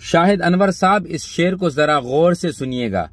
शाहिद अनवर साहब इस शेर को जरा गौर से सुनिएगा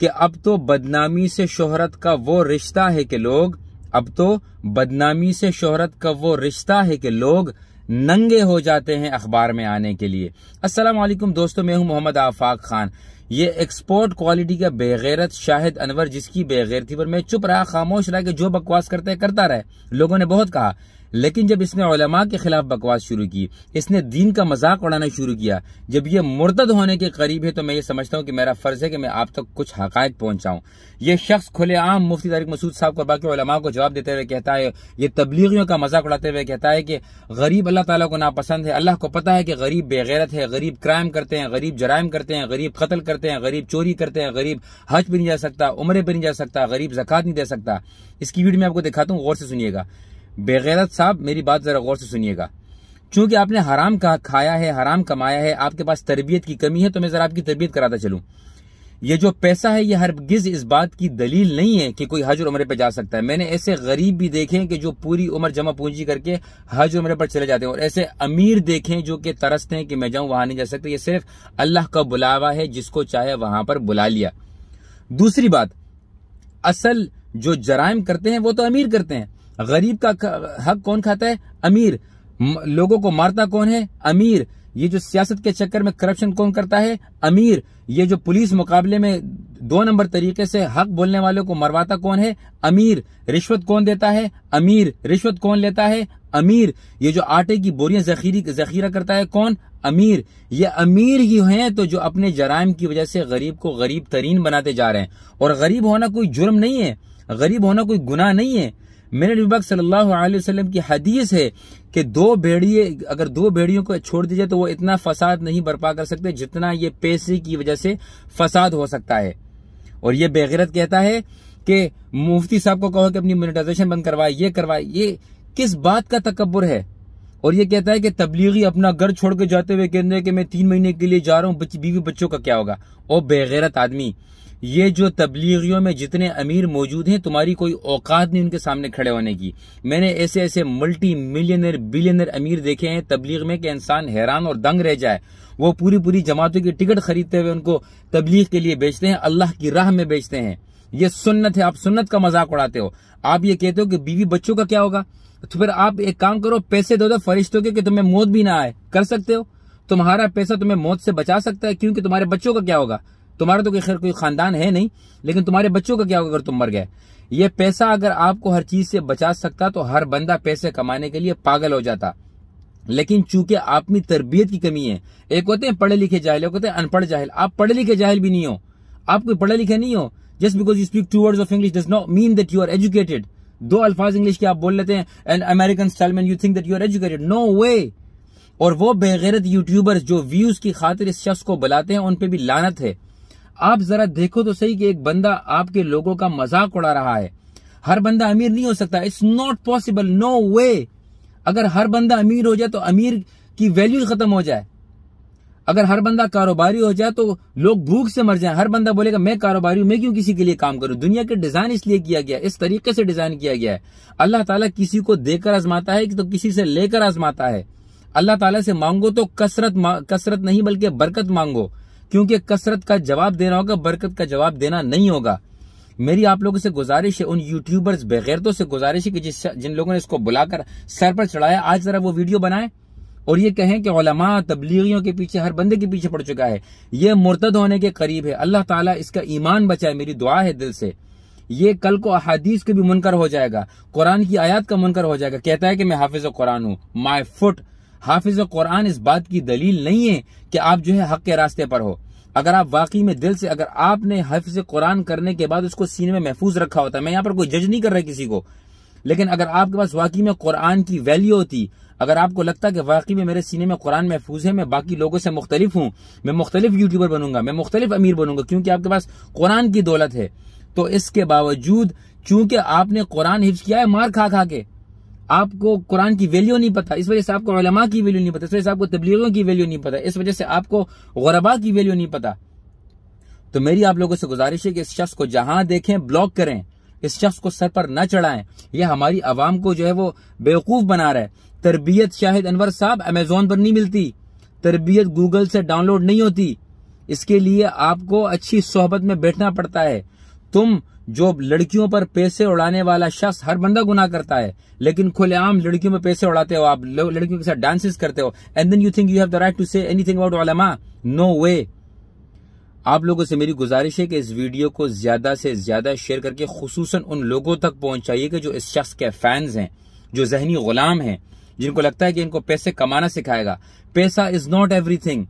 कि अब तो बदनामी से शोहरत का वो रिश्ता है कि लोग, अब तो बदनामी से शोहरत का वो रिश्ता है कि लोग नंगे हो जाते हैं अखबार में आने के लिए। अस्सलाम वालेकुम दोस्तों, मैं हूँ मोहम्मद आफाक खान। ये एक्सपोर्ट क्वालिटी का बेगैरत शाहिद अनवर जिसकी बेगैरती पर मैं चुप रहा, खामोश रहा कि जो बकवास करते करता रहे। लोगों ने बहुत कहा लेकिन जब इसने उलमा के खिलाफ बकवास शुरू की, इसने दीन का मज़ाक उड़ाना शुरू किया, जब ये मुर्तद होने के करीब है तो मैं ये समझता हूँ कि मेरा फ़र्ज़ है कि मैं आप तक तो कुछ हकायक पहुंचाऊं। ये शख्स खुलेआम मुफ्ती तारिक मसूद साहब को बाकी उलमा को जवाब देते हुए कहता है, ये तबलीगियों का मज़ाक उड़ाते हुए कहता है कि गरीब अल्लाह ताला को नापसंद है। अल्लाह को पता है कि गरीब बेगैरत है, गरीब क्राइम करते हैं, गरीब जराइम करते हैं, गरीब कत्ल करते हैं, गरीब चोरी करते हैं, गरीब हज भी नहीं जा सकता, उम्र भी नहीं जा सकता, गरीब जक़ात नहीं दे सकता। इसकी वीडियो में आपको दिखाता हूँ, गौर से सुनिएगा। बेगैरत साहब, मेरी बात जरा गौर से सुनिएगा। चूँकि आपने हराम का खाया है, हराम कमाया है, आपके पास तरबियत की कमी है तो मैं जरा आपकी तरबियत कराता चलूँ। ये जो पैसा है, ये हरगिज इस बात की दलील नहीं है कि कोई हज और उम्र पे जा सकता है। मैंने ऐसे गरीब भी देखे हैं कि जो पूरी उम्र जमा पूंजी करके हज उम्र पर चले जाते हैं, और ऐसे अमीर देखें जो कि तरसते हैं कि मैं जाऊँ, वहाँ नहीं जा सकते। ये सिर्फ़ अल्लाह का बुलावा है, जिसको चाहे वहाँ पर बुला लिया। दूसरी बात, असल जो जराइम करते हैं, वो तो अमीर करते हैं। गरीब का हक कौन खाता है? अमीर। लोगों को मारता कौन है? अमीर। ये जो सियासत के चक्कर में करप्शन कौन करता है? अमीर। ये जो पुलिस मुकाबले में दो नंबर तरीके से हक बोलने वालों को मरवाता कौन है? अमीर। रिश्वत कौन देता है? अमीर। रिश्वत कौन लेता है? अमीर। ये जो आटे की बोरियाँ जखीरी, जखीरा करता है कौन? अमीर। ये अमीर ही हैं तो जो अपने जराइम की वजह से गरीब को गरीब तरीन बनाते जा रहे हैं। और गरीब होना कोई जुर्म नहीं है। गरीब होना कोई गुनाह नहीं है। मेरे नबी सल्लल्लाहु अलैहि वसल्लम की हदीस है कि दो भेड़िए, अगर दो भेड़ियों को छोड़ दीजिए तो वो इतना फसाद नहीं बर्पा कर सकते जितना ये पैसे की वजह से फसाद हो सकता है। और ये बेगरत कहता है कि मुफ्ती साहब को कहो कि अपनी मोनिटाइजेशन बंद करवाए, ये करवाए, ये किस बात का तकबर है? और ये कहता है कि तबलीगी अपना घर छोड़ के जाते हुए कहते हैं कि मैं तीन महीने के लिए जा रहा हूँ बीवी बच्चों का क्या होगा? और बेगैरत आदमी ये जो तबलीगियों में जितने अमीर मौजूद हैं, तुम्हारी कोई औकात नहीं उनके सामने खड़े होने की। मैंने ऐसे ऐसे मल्टी मिलियनर बिलियनर अमीर देखे हैं, तबलीग में कि इंसान हैरान और दंग रह जाए। वो पूरी पूरी जमातों की टिकट खरीदते हुए उनको तबलीग के लिए बेचते हैं, अल्लाह की राह में बेचते हैं। ये सुन्नत है, आप सुन्नत का मज़ाक उड़ाते हो। आप ये कहते हो कि बीवी बच्चों का क्या होगा? तो फिर आप एक काम करो, पैसे दो दो फरिश्तों के कि तुम्हें मौत भी ना आए। कर सकते हो? तुम्हारा पैसा तुम्हें मौत से बचा सकता है, क्योंकि तुम्हारे बच्चों का क्या होगा? तुम्हारा तो खैर कोई खानदान है नहीं, लेकिन तुम्हारे बच्चों का क्या होगा अगर तुम मर गए? ये पैसा अगर आपको हर चीज़ से बचा सकता तो हर बंदा पैसे कमाने के लिए पागल हो जाता। लेकिन चूँकि आप में तरबियत की कमी है, एक होते हैं पढ़े लिखे जाहिल, एक होते हैं अनपढ़ जाहिल। आप पढ़े लिखे जाहिल भी नहीं हो। आप कोई पढ़े लिखे नहीं हो। Just because you speak two words of English does not mean that you are educated दो अल्फाज इंग्लिश के आप बोल लेते हैं and American style man you think that you are educated no way और वो बेगैरत यूट्यूबर्स जो व्यूज़ की खातिर इस शख्स को बुलाते हैं, उन पे भी लानत है। आप जरा देखो तो सही कि एक बंदा आपके लोगों का मज़ाक उड़ा रहा है। हर बंदा अमीर नहीं हो सकता। It's not possible no way अगर हर बंदा अमीर हो जाए तो अमीर की वैल्यू खत्म हो जाए। अगर हर बंदा कारोबारी हो जाए तो लोग भूख से मर जाए। हर बंदा बोलेगा, मैं कारोबारी हूँ, मैं क्यों किसी के लिए काम करूँ? दुनिया के डिज़ाइन इसलिए किया गया इस तरीके से डिज़ाइन किया गया है। अल्लाह ताला किसी को देकर आजमाता है तो किसी से लेकर आजमाता है। अल्लाह ताला से मांगो तो कसरत कसरत नहीं, बल्कि बरकत मांगो। क्योंकि कसरत का जवाब देना होगा, बरकत का जवाब देना नहीं होगा। मेरी आप लोगों से गुजारिश है, उन यूट्यूबर्स बेगैरतों से गुजारिश है कि जिस जिन लोगों ने इसको बुलाकर सर पर चढ़ाया, आज जरा वो वीडियो बनाए और ये कहें कि ओलमा तबलीगियों के पीछे, हर बंदे के पीछे पड़ चुका है। ये मुर्तद होने के करीब है। अल्लाह ताला इसका ईमान बचाए, मेरी दुआ है दिल से। ये कल को अहादीस के भी मुनकर हो जाएगा। कुरान की आयत का मुनकर हो जाएगा। कहता है कि मैं हाफिज कुरान हूँ। माई फुट हाफिज कुरान इस बात की दलील नहीं है कि आप जो है हक के रास्ते पर हो। अगर आप वाकई में दिल से, अगर आपने हाफिज कुरान करने के बाद उसको सीने में महफूज रखा होता, मैं यहाँ पर कोई जज नहीं कर रहा किसी को। लेकिन अगर आपके पास वाकई में कुरान की वैल्यू होती, अगर आपको लगता कि वाकई में मेरे सीने में कुरान महफूज है, मैं बाकी लोगों से मुख्तलिफ़ हूँ, मैं मुख्तलिफ़ यूट्यूबर बनूँगा, मैं मुख्तलिफ़ अमीर बनूँगा, क्योंकि आपके पास कुरान की दौलत है तो इसके बावजूद, चूँकि आपने कुरान हिफ्ज किया है, मार खा खा के आपको कुरान की वैल्यू नहीं पता, इस वजह से आपको उलमा की वैल्यू नहीं पता, इस वजह से आपको तबलीगों की वैल्यू नहीं पता, इस वजह से आपको गरबा की वैल्यू नहीं पता। तो मेरी आप लोगों से गुजारिश है कि इस शख्स को जहाँ देखें ब्लॉक करें, इस शख्स को सर पर न चढ़ाएँ। यह हमारी आवाम को जो है वो बेवकूफ़ बना रहा है। तरबियत शाहिद अनवर साहब अमेजोन पर नहीं मिलती। तरबियत गूगल से डाउनलोड नहीं होती। इसके लिए आपको अच्छी सोहबत में बैठना पड़ता है। तुम जो लड़कियों पर पैसे उड़ाने वाला शख्स हर बंदा गुना करता है, लेकिन खुलेआम लड़कियों पर पैसे उड़ाते हो, आप लड़कियों के साथ डांसेस करते हो and then you think you have the right to say anything about उलमा नो वे आप लोगों से मेरी गुजारिश है कि इस वीडियो को ज़्यादा से ज़्यादा शेयर करके खसूस उन लोगों तक पहुंचाइए कि जो इस शख्स के फैंस हैं, जो जहनी गुलाम हैं, जिनको लगता है कि इनको पैसे कमाना सिखाएगा। पैसा इज़ नॉट एवरीथिंग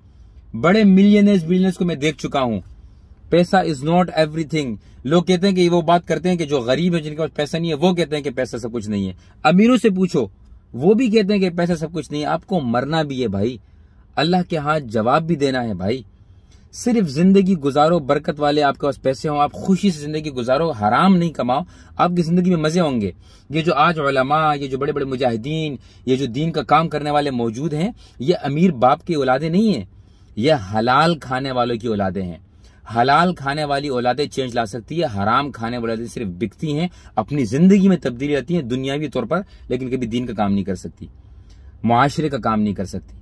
बड़े मिलियनर्स बिलियनर्स को मैं देख चुका हूँ। पैसा इज़ नॉट एवरीथिंग लोग कहते हैं कि वो बात करते हैं कि जो गरीब है, जिनके पास पैसा नहीं है, वो कहते हैं कि पैसा सब कुछ नहीं है। अमीरों से पूछो, वो भी कहते हैं कि पैसा सब कुछ नहीं है। आपको मरना भी है भाई। अल्लाह के हाथ जवाब भी देना है भाई। सिर्फ़ ज़िंदगी गुजारो, बरकत वाले आपके पास पैसे हों, आप खुशी से ज़िंदगी गुजारो, हराम नहीं कमाओ, आपकी ज़िंदगी में मज़े होंगे। ये जो आज उलमा, ये जो बड़े बड़े मुजाहिदीन, ये जो दीन का काम करने वाले मौजूद हैं, ये अमीर बाप की औलादे नहीं है, ये हलाल खाने वालों की औलादे हैं। हलाल खाने वाली औलादे चेंज ला सकती है, हराम खाने वाली औलादे सिर्फ़ बिकती हैं, अपनी ज़िंदगी में तब्दीली आती है, दुनियावी तौर पर, लेकिन कभी दीन का काम नहीं कर सकती, मुआशरे का काम नहीं कर सकती।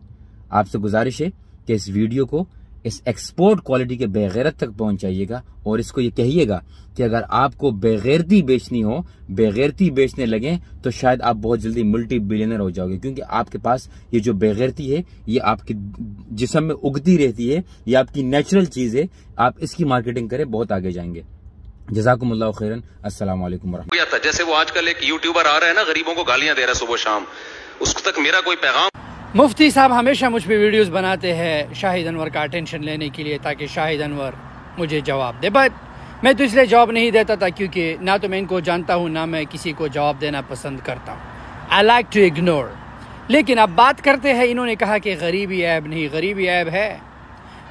आपसे गुजारिश है कि इस वीडियो को इस एक्सपोर्ट क्वालिटी के बेगैरत तक पहुंचाइएगा और इसको ये कहिएगा कि अगर आपको बेगैरती बेचनी हो, बेगैरती बेचने लगे तो शायद आप बहुत जल्दी मल्टी बिलियनर हो जाओगे, क्योंकि आपके पास ये जो बेगैरती है, ये आपके जिसम में उगती रहती है, ये आपकी नेचुरल चीज़ है। आप इसकी मार्केटिंग करें, बहुत आगे जाएँगे। जजाकुमुल्लाह खैरन। वालेकुम जैसे वो आजकल एक यूट्यूबर आ रहा है ना, गरीबों को गालियाँ दे रहा है सुबह शाम उस तक मेरा कोई पैगाम मुफ्ती साहब हमेशा मुझ पर वीडियोस बनाते हैं शाहिद अनवर का अटेंशन लेने के लिए ताकि शाहिद अनवर मुझे जवाब दे। बट मैं तो इसलिए जवाब नहीं देता था क्योंकि ना तो मैं इनको जानता हूँ, ना मैं किसी को जवाब देना पसंद करता हूँ। आई लाइक टू इग्नोर लेकिन अब बात करते हैं, इन्होंने कहा कि गरीबी ऐब नहीं, गरीबी ऐब है।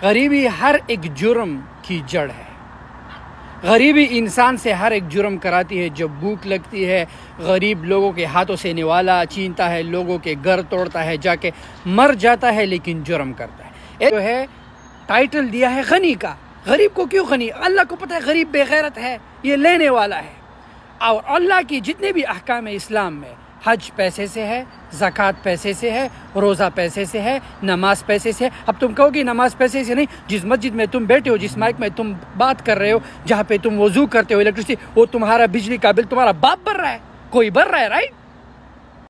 गरीबी हर एक जुर्म की जड़ है। गरीबी इंसान से हर एक जुर्म कराती है, जब भूख लगती है, गरीब लोगों के हाथों से निवाला चीनता है, लोगों के घर तोड़ता है, जाके मर जाता है, लेकिन जुर्म करता है। जो है टाइटल दिया है गनी का। गरीब को क्यों गनी? अल्लाह को पता है गरीब बेगैरत है, ये लेने वाला है। और अल्लाह की जितने भी अहकाम इस्लाम में हज पैसे से है, ज़क़़त पैसे से है, रोज़ा पैसे से है, नमाज़ पैसे से है। अब तुम कहोगे नमाज़ पैसे से नहीं, जिस मस्जिद में तुम बैठे हो, जिस माइक में तुम बात कर रहे हो, जहाँ पे तुम वज़ू करते हो, इलेक्ट्रिसिटी, वो तुम्हारा बिजली का बिल, तुम्हारा बाप भर रहा है, कोई भर रहा है राइट